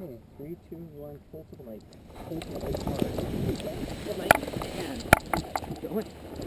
Okay, three, two, one, hold to the mic. Hold to the mic hard. the mic. And keep going.